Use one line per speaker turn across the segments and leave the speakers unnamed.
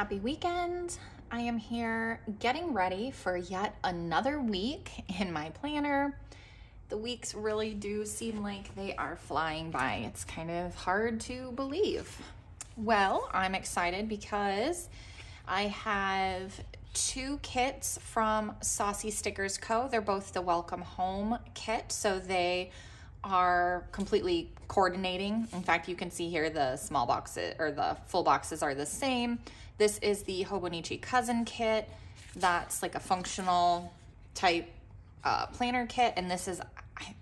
happy weekend. I am here getting ready for yet another week in my planner. The weeks really do seem like they are flying by. It's kind of hard to believe. Well, I'm excited because I have two kits from Saucy Stickers Co. They're both the Welcome Home kit, so they are completely coordinating. In fact, you can see here the small boxes or the full boxes are the same. This is the Hobonichi Cousin kit. That's like a functional type uh, planner kit. And this is,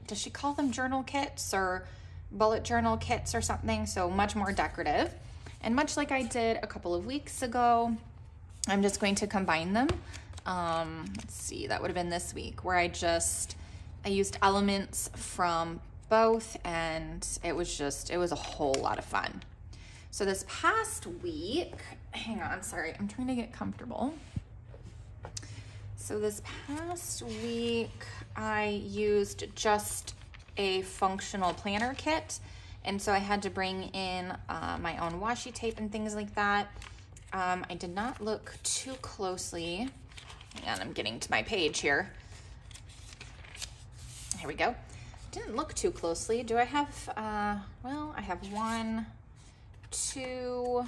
does she call them journal kits or bullet journal kits or something? So much more decorative. And much like I did a couple of weeks ago, I'm just going to combine them. Um, let's see, that would have been this week where I just, I used elements from both and it was just, it was a whole lot of fun. So this past week, hang on, sorry, I'm trying to get comfortable. So this past week, I used just a functional planner kit. And so I had to bring in uh, my own washi tape and things like that. Um, I did not look too closely. And I'm getting to my page here. Here we go. Didn't look too closely. Do I have, uh, well, I have one, two,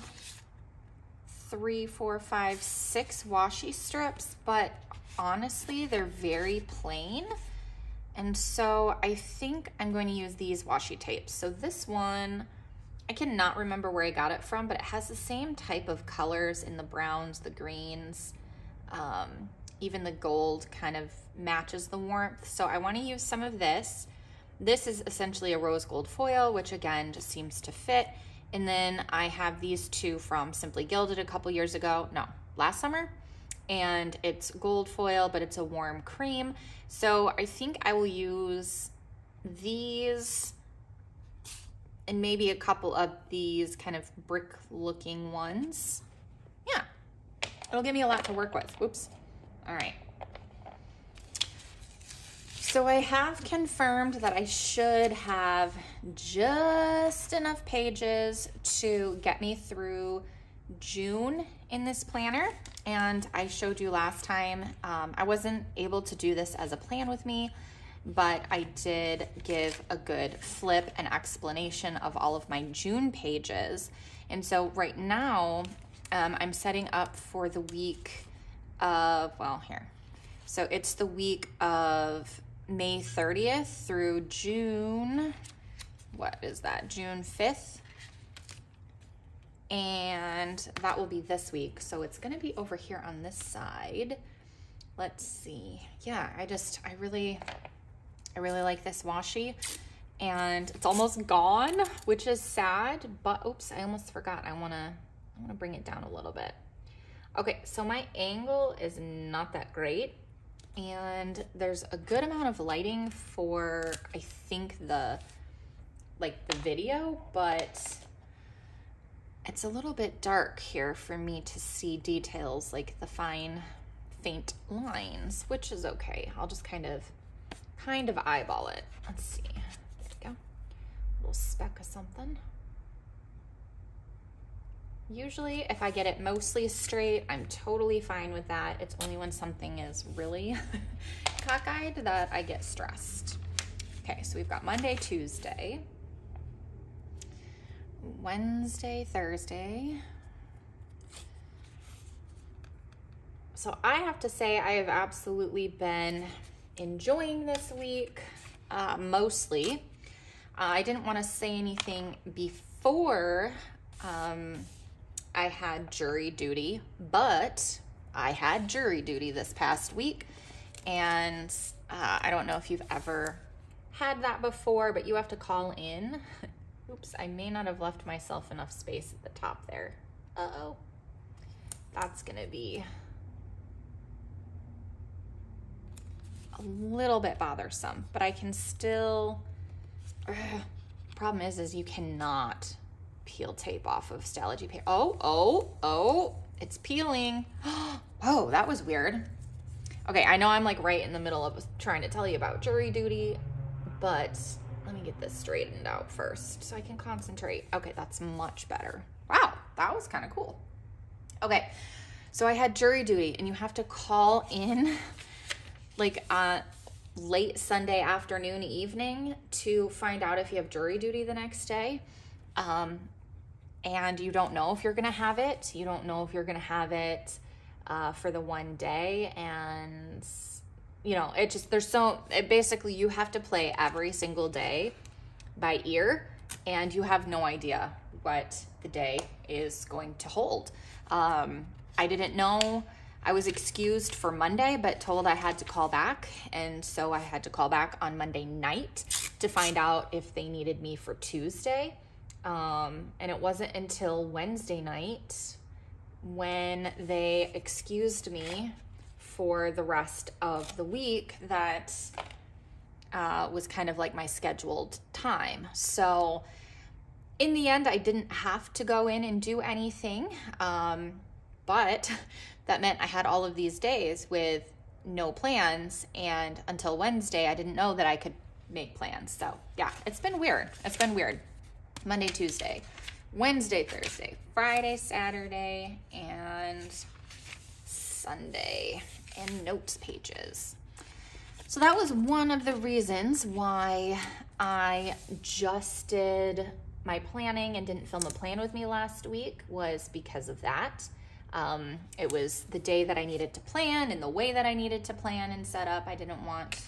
three, four, five, six washi strips, but honestly, they're very plain. And so I think I'm going to use these washi tapes. So this one, I cannot remember where I got it from, but it has the same type of colors in the browns, the greens, um, even the gold kind of matches the warmth. So I wanna use some of this. This is essentially a rose gold foil, which again, just seems to fit. And then I have these two from Simply Gilded a couple years ago. No, last summer. And it's gold foil, but it's a warm cream. So I think I will use these and maybe a couple of these kind of brick looking ones. Yeah, it'll give me a lot to work with. Oops. All right. So I have confirmed that I should have just enough pages to get me through June in this planner. And I showed you last time, um, I wasn't able to do this as a plan with me, but I did give a good flip and explanation of all of my June pages. And so right now, um, I'm setting up for the week of, well, here. So it's the week of May 30th through June, what is that, June 5th? And that will be this week. So it's gonna be over here on this side. Let's see. Yeah, I just, I really, I really like this washi and it's almost gone, which is sad, but oops, I almost forgot. I wanna, I wanna bring it down a little bit. Okay, so my angle is not that great and there's a good amount of lighting for I think the like the video but it's a little bit dark here for me to see details like the fine faint lines which is okay. I'll just kind of kind of eyeball it. Let's see. There we go. A little speck of something Usually if I get it mostly straight, I'm totally fine with that. It's only when something is really cockeyed that I get stressed. Okay, so we've got Monday, Tuesday, Wednesday, Thursday. So I have to say I have absolutely been enjoying this week, uh, mostly. Uh, I didn't want to say anything before um, I had jury duty, but I had jury duty this past week. And uh, I don't know if you've ever had that before, but you have to call in. Oops, I may not have left myself enough space at the top there. Uh-oh. That's gonna be a little bit bothersome, but I can still, uh, problem is, is you cannot peel tape off of Stalogy paper. Oh, oh, oh, it's peeling. oh, that was weird. Okay, I know I'm like right in the middle of trying to tell you about jury duty, but let me get this straightened out first so I can concentrate. Okay, that's much better. Wow, that was kind of cool. Okay, so I had jury duty, and you have to call in like uh, late Sunday afternoon, evening to find out if you have jury duty the next day. Um, and you don't know if you're gonna have it. You don't know if you're gonna have it uh, for the one day, and you know it just there's so it basically you have to play every single day by ear, and you have no idea what the day is going to hold. Um, I didn't know. I was excused for Monday, but told I had to call back. And so I had to call back on Monday night to find out if they needed me for Tuesday. Um, and it wasn't until Wednesday night when they excused me for the rest of the week that uh, was kind of like my scheduled time. So in the end, I didn't have to go in and do anything. Um, but that meant I had all of these days with no plans. And until Wednesday, I didn't know that I could make plans. So yeah, it's been weird. It's been weird. Monday, Tuesday, Wednesday, Thursday, Friday, Saturday, and Sunday, and notes pages. So that was one of the reasons why I just did my planning and didn't film a plan with me last week was because of that. Um, it was the day that I needed to plan and the way that I needed to plan and set up. I didn't want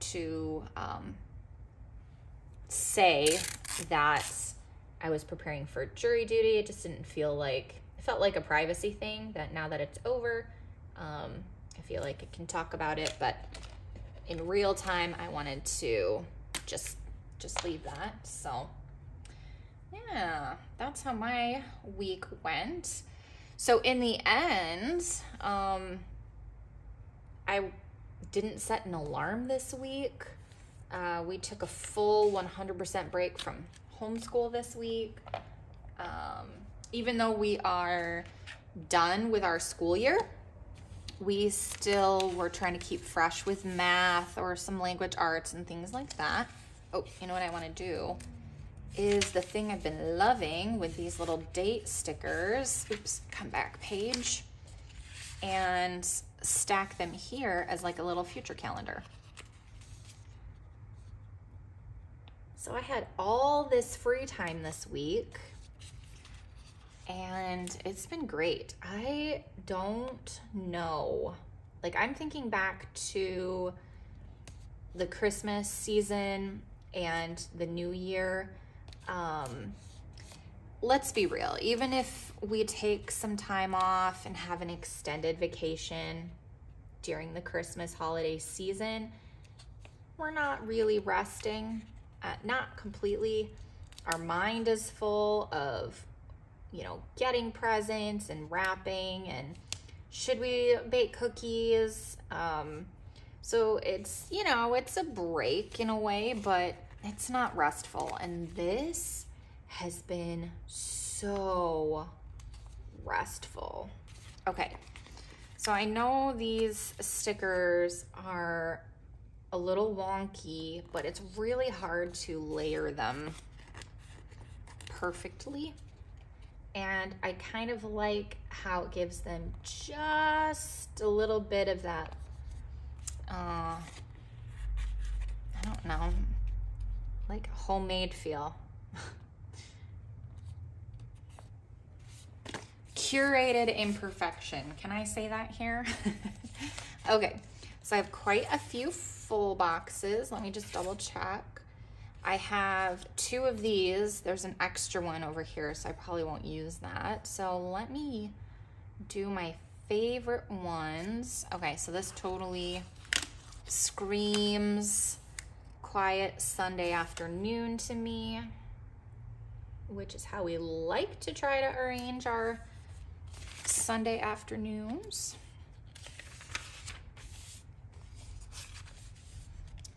to um, say that I was preparing for jury duty. It just didn't feel like, it felt like a privacy thing that now that it's over, um, I feel like I can talk about it. But in real time, I wanted to just just leave that. So yeah, that's how my week went. So in the end, um, I didn't set an alarm this week. Uh, we took a full 100% break from homeschool this week. Um, even though we are done with our school year, we still were trying to keep fresh with math or some language arts and things like that. Oh, you know what I want to do? is the thing I've been loving with these little date stickers. Oops, come back page. And stack them here as like a little future calendar. So I had all this free time this week and it's been great. I don't know. Like I'm thinking back to the Christmas season and the new year um, let's be real, even if we take some time off and have an extended vacation during the Christmas holiday season, we're not really resting, uh, not completely. Our mind is full of, you know, getting presents and wrapping and should we bake cookies? Um, so it's, you know, it's a break in a way, but it's not restful. And this has been so restful. Okay, so I know these stickers are a little wonky, but it's really hard to layer them perfectly. And I kind of like how it gives them just a little bit of that, uh, I don't know, like homemade feel. Curated imperfection. Can I say that here? okay, so I have quite a few full boxes. Let me just double check. I have two of these. There's an extra one over here, so I probably won't use that. So let me do my favorite ones. Okay, so this totally screams quiet Sunday afternoon to me, which is how we like to try to arrange our Sunday afternoons.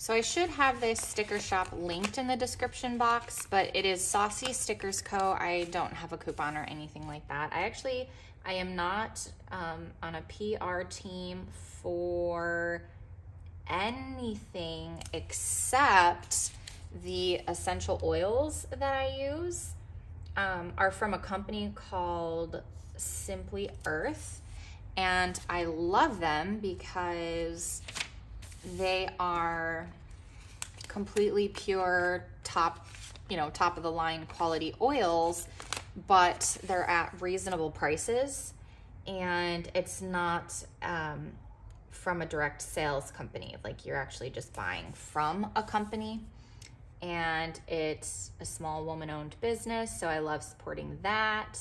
So I should have this sticker shop linked in the description box, but it is Saucy Stickers Co. I don't have a coupon or anything like that. I actually, I am not um, on a PR team for anything except the essential oils that I use um, are from a company called Simply Earth. And I love them because they are completely pure, top, you know, top of the line quality oils, but they're at reasonable prices. And it's not um, from a direct sales company. Like you're actually just buying from a company and it's a small woman owned business. So I love supporting that.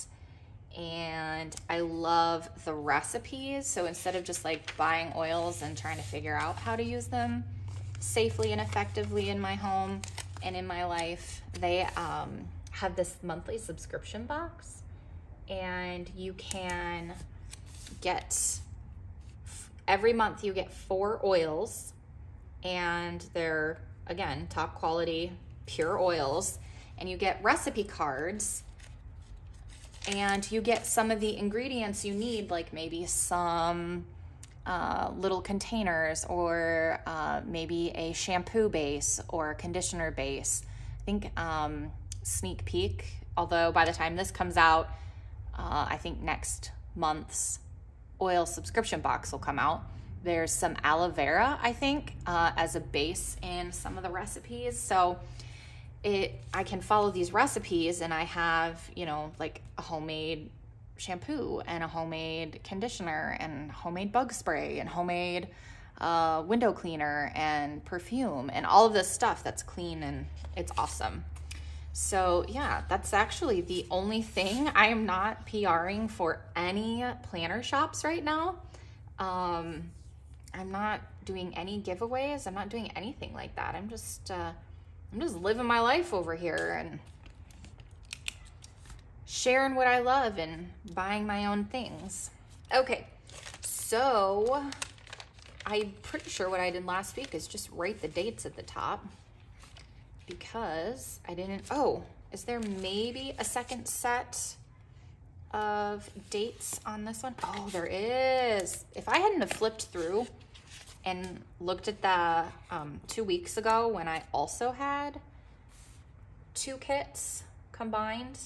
And I love the recipes. So instead of just like buying oils and trying to figure out how to use them safely and effectively in my home and in my life, they um, have this monthly subscription box. And you can get every month you get four oils and they're again, top quality, pure oils, and you get recipe cards and you get some of the ingredients you need, like maybe some uh, little containers or uh, maybe a shampoo base or a conditioner base. I think um, sneak peek, although by the time this comes out, uh, I think next month's oil subscription box will come out. There's some aloe vera, I think, uh, as a base in some of the recipes. So it, I can follow these recipes and I have, you know, like a homemade shampoo and a homemade conditioner and homemade bug spray and homemade uh, window cleaner and perfume and all of this stuff that's clean and it's awesome. So yeah, that's actually the only thing. I am not PRing for any planner shops right now. Um, I'm not doing any giveaways. I'm not doing anything like that. I'm just uh, I'm just living my life over here and sharing what I love and buying my own things. Okay, so I'm pretty sure what I did last week is just write the dates at the top because I didn't. Oh, is there maybe a second set of dates on this one? Oh, there is. If I hadn't have flipped through and looked at the um, two weeks ago when I also had two kits combined,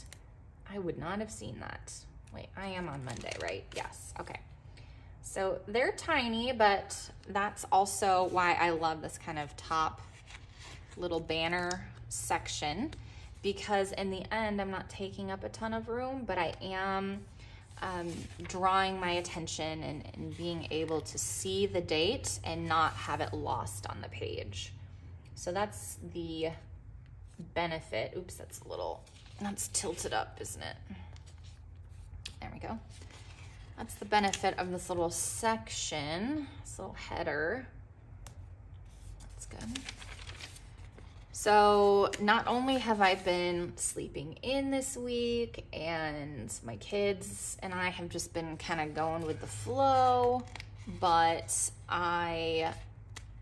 I would not have seen that. Wait, I am on Monday, right? Yes, okay. So they're tiny, but that's also why I love this kind of top little banner section because in the end, I'm not taking up a ton of room, but I am um, drawing my attention and, and being able to see the date and not have it lost on the page. So that's the benefit. Oops, that's a little, that's tilted up, isn't it? There we go. That's the benefit of this little section, this little header. That's good. So, not only have I been sleeping in this week, and my kids and I have just been kind of going with the flow, but I,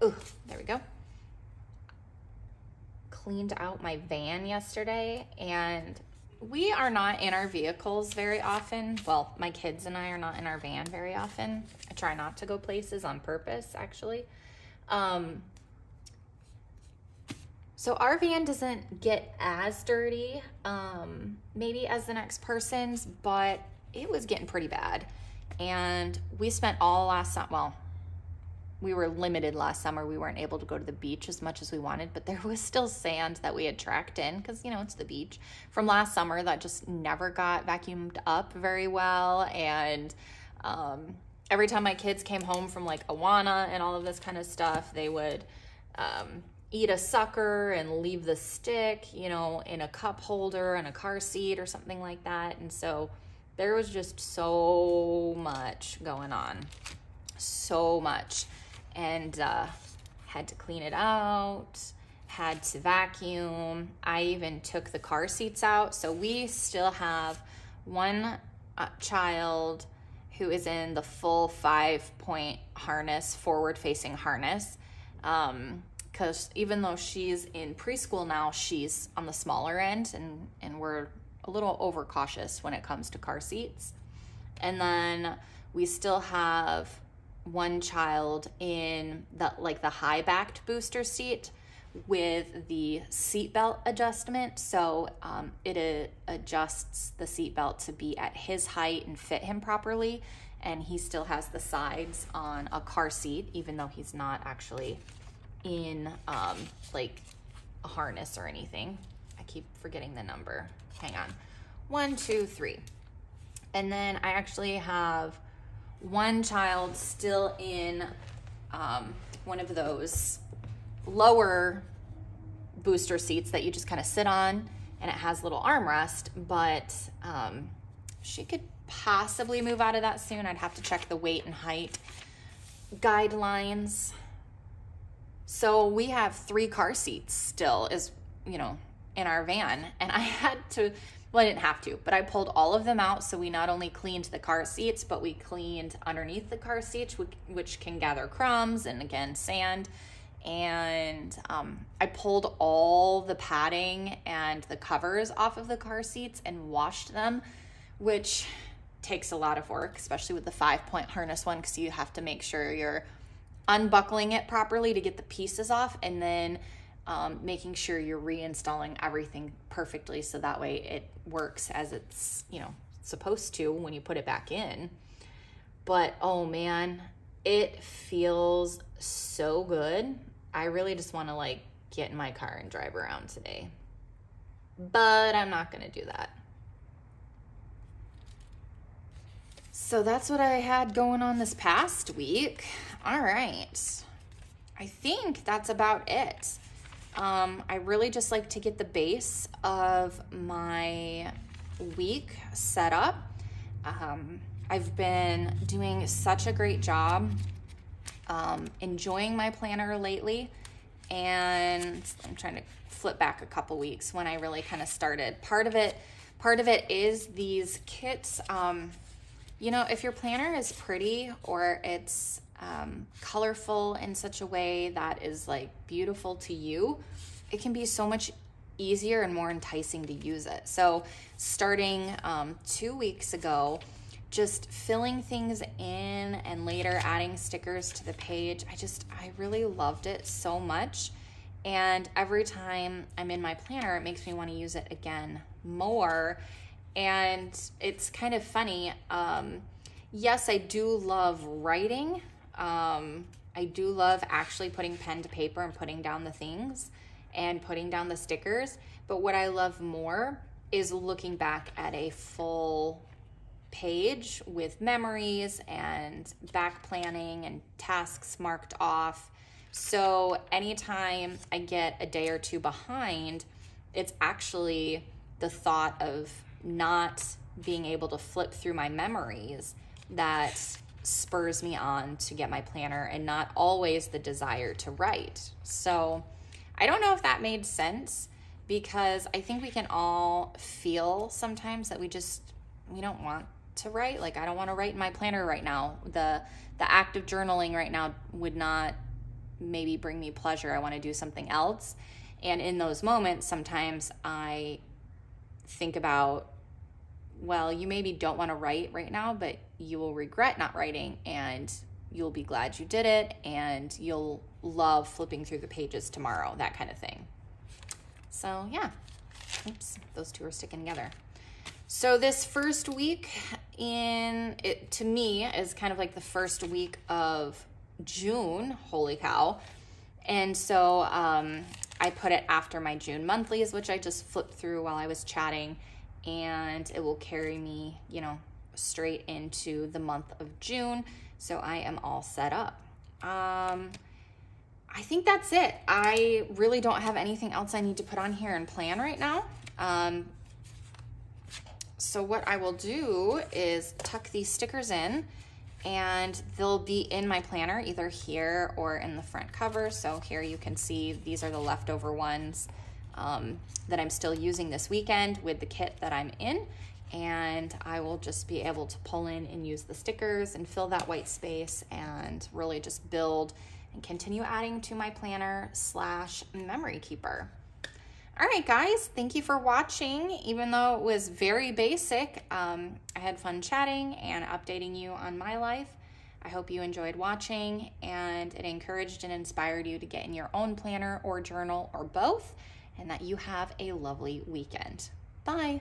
oh, there we go, cleaned out my van yesterday, and we are not in our vehicles very often. Well, my kids and I are not in our van very often. I try not to go places on purpose, actually. Um, so our van doesn't get as dirty, um, maybe as the next person's, but it was getting pretty bad. And we spent all last summer, well, we were limited last summer. We weren't able to go to the beach as much as we wanted, but there was still sand that we had tracked in because, you know, it's the beach from last summer that just never got vacuumed up very well. And um, every time my kids came home from like Awana and all of this kind of stuff, they would. Um, eat a sucker and leave the stick, you know, in a cup holder and a car seat or something like that. And so there was just so much going on. So much. And uh, had to clean it out, had to vacuum. I even took the car seats out. So we still have one uh, child who is in the full five point harness, forward facing harness. Um, because even though she's in preschool now, she's on the smaller end, and and we're a little overcautious when it comes to car seats. And then we still have one child in the like the high backed booster seat, with the seatbelt adjustment. So um, it uh, adjusts the seatbelt to be at his height and fit him properly. And he still has the sides on a car seat, even though he's not actually in um, like a harness or anything. I keep forgetting the number. Hang on. One, two, three. And then I actually have one child still in um, one of those lower booster seats that you just kind of sit on and it has little armrest, but um, she could possibly move out of that soon. I'd have to check the weight and height guidelines. So we have three car seats still is, you know, in our van and I had to well, I didn't have to, but I pulled all of them out. So we not only cleaned the car seats, but we cleaned underneath the car seats, which can gather crumbs and again, sand. And um, I pulled all the padding and the covers off of the car seats and washed them, which takes a lot of work, especially with the five point harness one, because you have to make sure you're unbuckling it properly to get the pieces off and then um, making sure you're reinstalling everything perfectly so that way it works as it's, you know, supposed to when you put it back in. But oh man, it feels so good. I really just want to like get in my car and drive around today. But I'm not going to do that. So that's what I had going on this past week. All right. I think that's about it. Um, I really just like to get the base of my week set up. Um, I've been doing such a great job um, enjoying my planner lately. And I'm trying to flip back a couple weeks when I really kind of started. Part of it, part of it is these kits. Um, you know, if your planner is pretty or it's um, colorful in such a way that is like beautiful to you, it can be so much easier and more enticing to use it. So, starting um, two weeks ago, just filling things in and later adding stickers to the page, I just, I really loved it so much. And every time I'm in my planner, it makes me want to use it again more. And it's kind of funny. Um, yes, I do love writing um, I do love actually putting pen to paper and putting down the things and putting down the stickers. But what I love more is looking back at a full page with memories and back planning and tasks marked off. So anytime I get a day or two behind, it's actually the thought of not being able to flip through my memories that spurs me on to get my planner and not always the desire to write. So I don't know if that made sense because I think we can all feel sometimes that we just we don't want to write. Like I don't want to write in my planner right now. The the act of journaling right now would not maybe bring me pleasure. I want to do something else. And in those moments, sometimes I think about well, you maybe don't want to write right now, but you will regret not writing and you'll be glad you did it and you'll love flipping through the pages tomorrow, that kind of thing. So, yeah. Oops, those two are sticking together. So this first week in it to me is kind of like the first week of June. Holy cow. And so um, I put it after my June monthlies, which I just flipped through while I was chatting and it will carry me, you know, straight into the month of June. So I am all set up. Um, I think that's it. I really don't have anything else I need to put on here and plan right now. Um, so what I will do is tuck these stickers in and they'll be in my planner either here or in the front cover. So here you can see these are the leftover ones um, that I'm still using this weekend with the kit that I'm in. And I will just be able to pull in and use the stickers and fill that white space and really just build and continue adding to my planner slash memory keeper. All right, guys, thank you for watching. Even though it was very basic, um, I had fun chatting and updating you on my life. I hope you enjoyed watching and it encouraged and inspired you to get in your own planner or journal or both, and that you have a lovely weekend. Bye.